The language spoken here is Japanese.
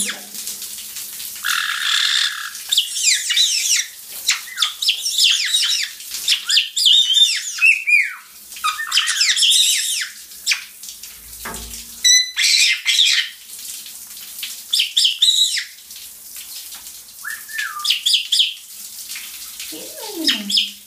ぐらい。Thank you.